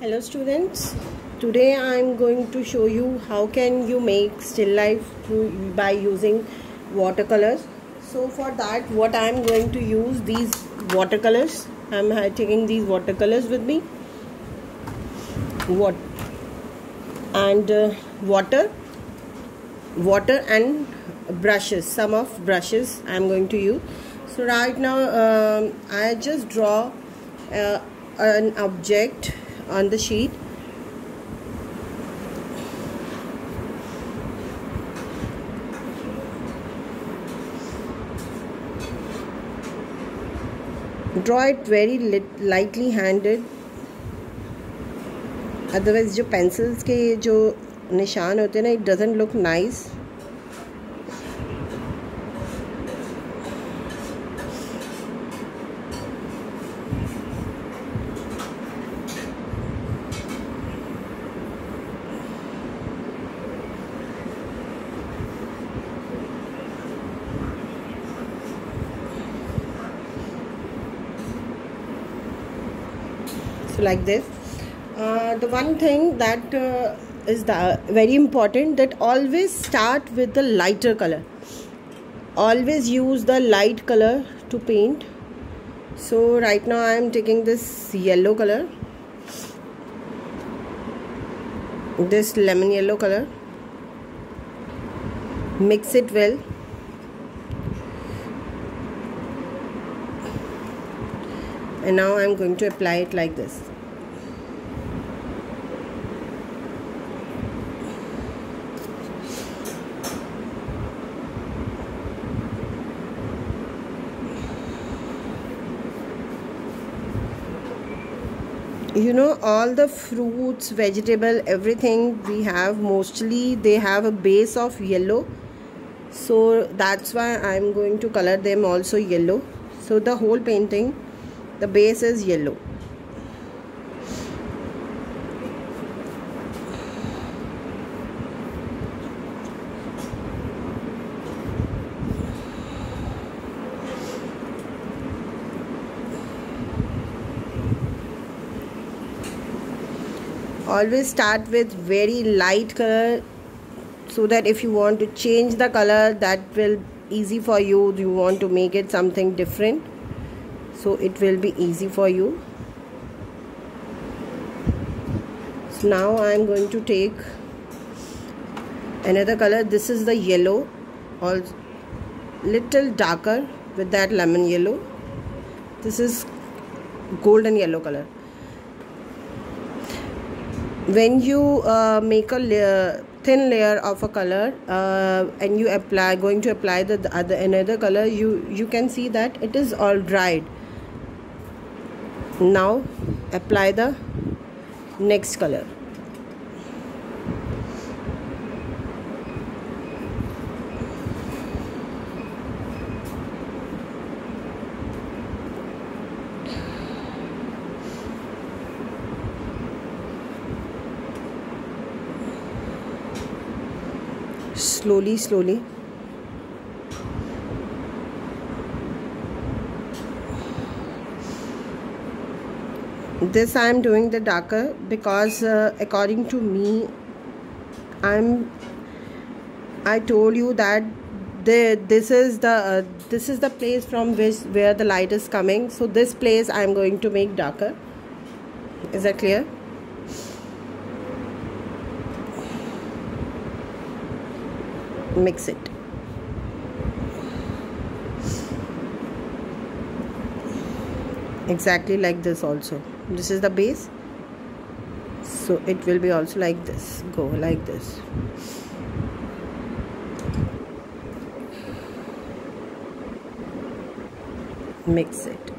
hello students. Today i am going to show you how can you make still life by using watercolors. So for that what i am going to use these watercolors. I am taking these watercolors with me. What? And uh, water. Water and brushes some of brushes i am going to use. So right now um, i just draw uh, an object on the sheet draw it very lightly handed otherwise जो pencils के जो निशान होते हैं ना it doesn't look nice so like this. Uh, the one thing that uh, is the, very important that always start with the lighter color. Always use the light color to paint. So right now I am taking this yellow color. This lemon yellow color. Mix it well and now I'm going to apply it like this. You know all the fruits vegetable everything we have mostly they have a base of yellow. So that's why i'm going to color them also yellow. So the whole painting the base is yellow. Always start with very light color so that if you want to change the color that will easy for you. You want to make it something different so it will be easy for you. So now I am going to take another color. This is the yellow or little darker with that lemon yellow. This is golden yellow color. When you uh, make a layer, thin layer of a color uh, and you apply going to apply the, the other another color you you can see that it is all dried now apply the next color slowly slowly this I am doing the darker because uh, according to me I'm I told you that the this is the uh, this is the place from which where the light is coming. So this place I am going to make darker. Is that clear? Mix it. Exactly like this also this is the base. So it will be also like this. Go like this. Mix it.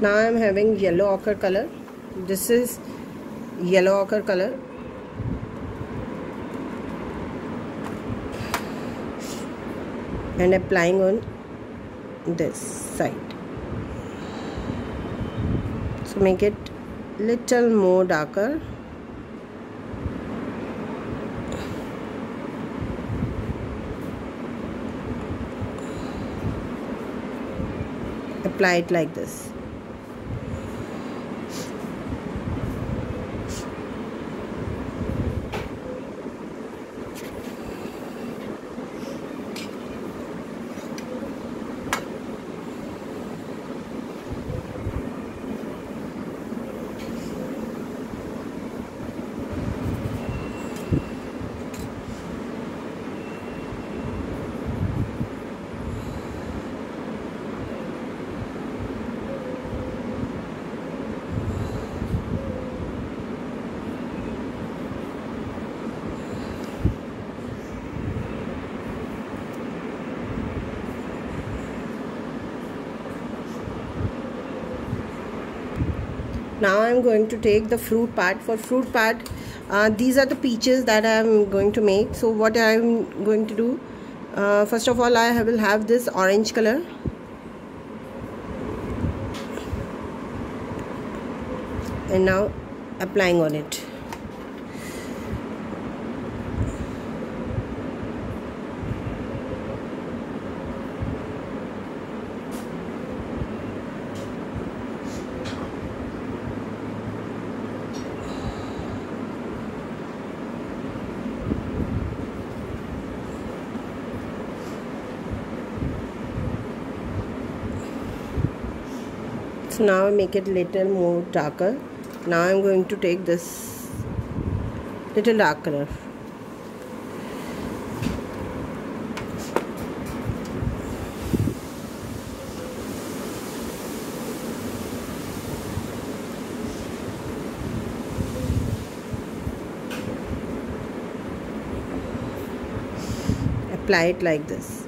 Now I am having yellow ochre color. This is yellow ochre color and applying on this side. So make it little more darker. Apply it like this now I'm going to take the fruit part. For fruit part uh, these are the peaches that I'm going to make. So what I'm going to do uh, first of all I will have this orange color. And now applying on it now make it little more darker. Now I'm going to take this little dark color apply it like this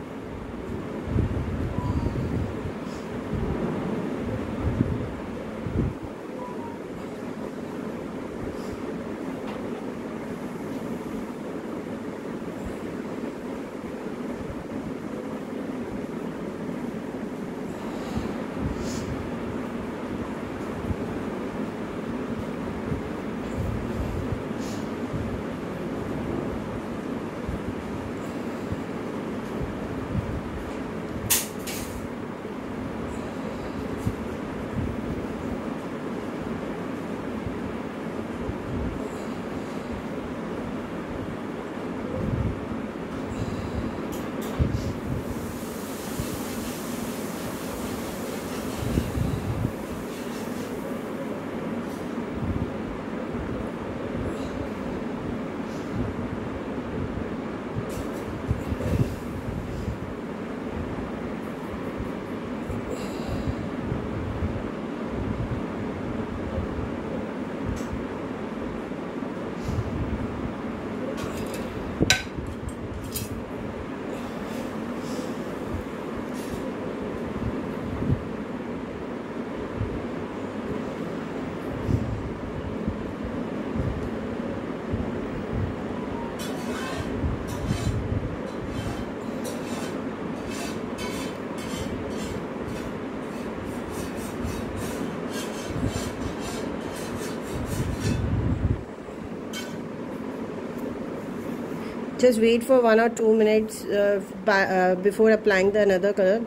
just wait for one or two minutes uh, uh, before applying the another color.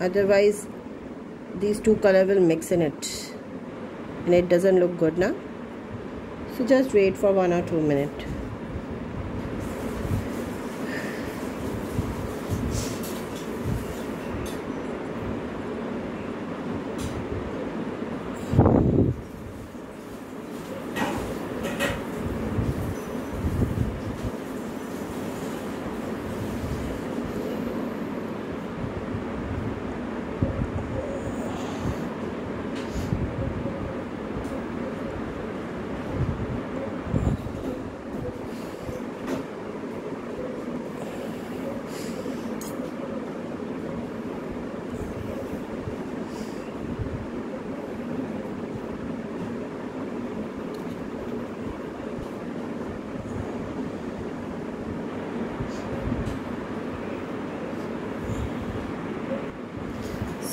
Otherwise these two color will mix in it. And it doesn't look good now so just wait for one or two minutes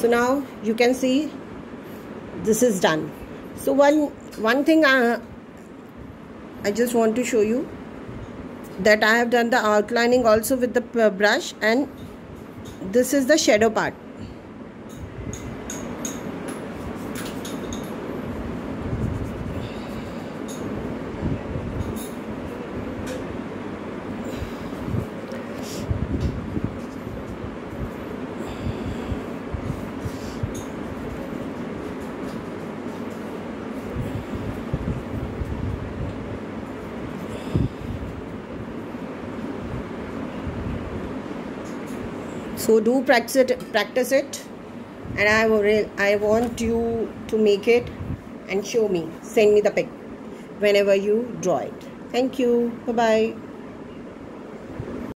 so now you can see this is done. So one one thing I, I just want to show you that I have done the outlining also with the brush and this is the shadow part so do practice it practice it. And i will i want you to make it and show me. Send me the pic whenever you draw it. Thank you. Bye bye